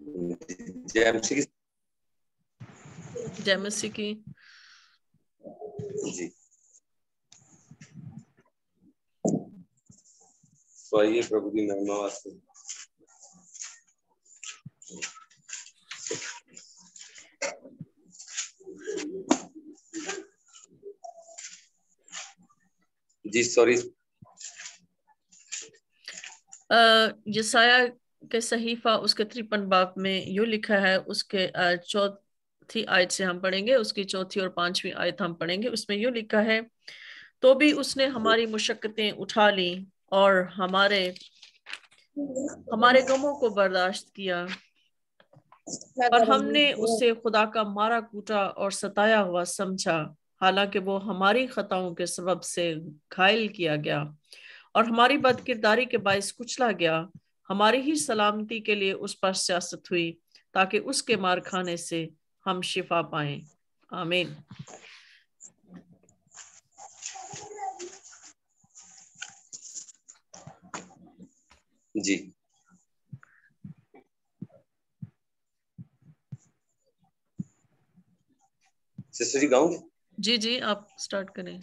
जय जय मसीह की। जी। तो आइए प्रभु की महिमा वास्ते जी सॉरी यसाया के सहीफा उसके त्रिपन बाप में यू लिखा है, उसके चौथी आयत से हम पढ़ेंगे, उसकी चौथी और पांचवी आयत हम पढ़ेंगे, उसमें यू लिखा है तो भी उसने हमारी मुशक्कतें उठा ली और हमारे हमारे गमों को बर्दाश्त किया। और हमने उससे खुदा का मारा कूटा और सताया हुआ समझा। हालाँकि वो हमारी खताओं के सबब से घायल किया गया और हमारी बदकिरदारी के बायस कुचला गया। हमारी ही सलामती के लिए उस पर सियासत हुई ताकि उसके मार खाने से हम शिफा पाए। आमीन। जी। सिस्टर जी गाऊँगे? जी जी आप स्टार्ट करें।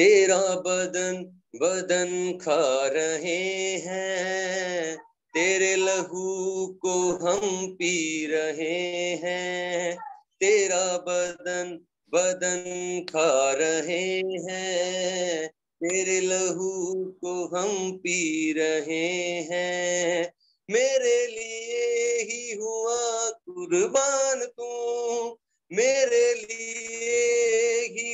तेरा बदन बदन खा रहे हैं। तेरे लहू को हम पी रहे हैं। तेरा बदन बदन खा रहे हैं। तेरे लहू को हम पी रहे हैं। मेरे लिए ही हुआ कुर्बान तू। मेरे लिए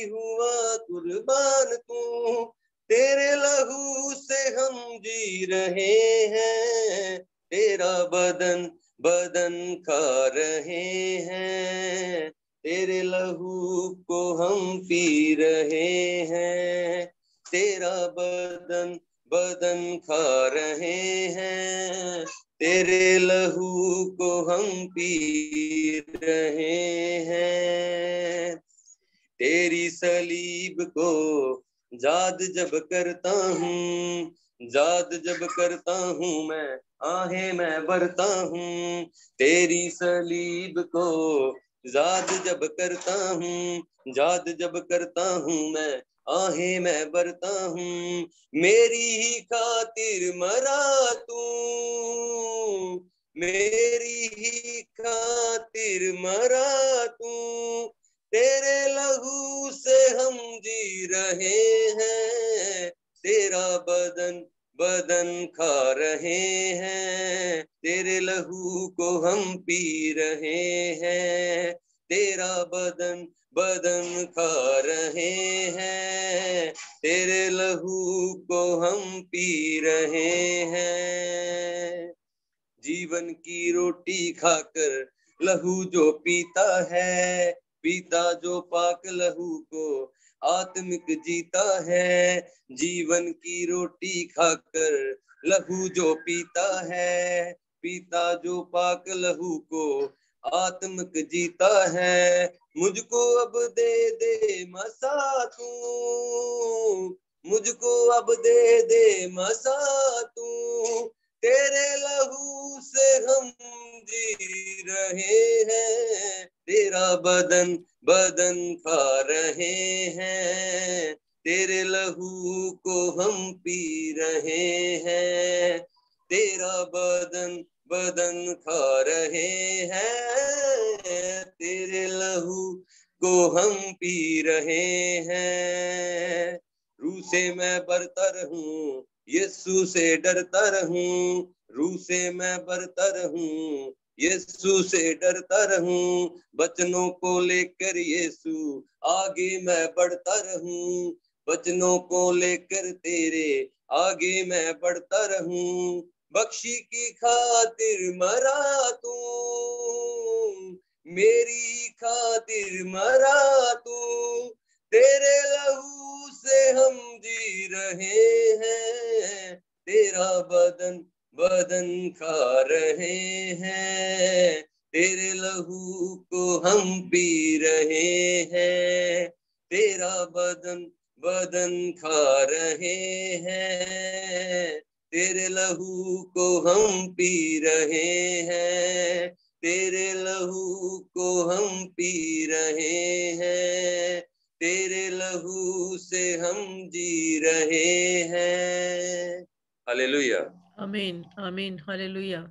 हुआ कुर्बान तू। तेरे लहू से हम जी रहे हैं। तेरा बदन बदन खा रहे हैं। तेरे लहू को हम पी रहे हैं। तेरा बदन बदन खा रहे हैं। तेरे लहू को हम पी रहे हैं। तेरी सलीब को याद जब करता हूँ याद जब करता हूँ मैं, आहे मैं भरता हूँ। तेरी सलीब को याद जब करता हूँ याद जब करता हूँ मैं, आहे मैं बरता हूँ। मेरी ही खातिर मरा तू, मेरी ही खातिर मरा तू तेरे लहू से हम जी रहे हैं, तेरा बदन बदन खा रहे हैं, तेरे लहू को हम पी रहे हैं, तेरा बदन बदन खा रहे हैं, तेरे लहू को हम पी रहे हैं। जीवन की रोटी खाकर लहू जो पीता है पीता जो पाक लहू को आत्मिक जीता है, जीवन की रोटी खाकर लहू जो पीता है, पीता जो पाक लहू को आत्मक जीता है, मुझको अब दे दे मसा तू, मुझको अब दे दे मसा तू, तेरे लहू से हम जी रहे हैं। तेरा बदन बदन खा रहे हैं, तेरे लहू को हम पी रहे हैं, तेरा बदन बदन खा रहे हैं, तेरे लहू को हम पी रहे हैं। रू से मैं बरतर हूँ यस्सु से डरता रहूँ रू से मैं बरतर हूँ यीशु से डरता रहूँ बचनों को लेकर यीशु आगे मैं बढ़ता रहूँ बचनों को लेकर तेरे आगे मैं बढ़ता रहूँ, बख्शी की खातिर मरा तू, मेरी खातिर मरा तू, तेरे लहू से हम जी रहे हैं, तेरा बदन बदन खा रहे हैं, तेरे लहू को हम पी रहे हैं, तेरा बदन बदन खा रहे हैं, तेरे लहू को हम पी रहे हैं, तेरे लहू को हम पी रहे हैं। तेरे लहू से हम जी रहे हैं। हालेलुया आमीन आमीन हालेलुया